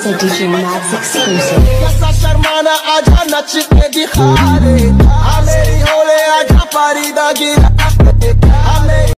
Master DJ Max exclusive. A meri hole, aja.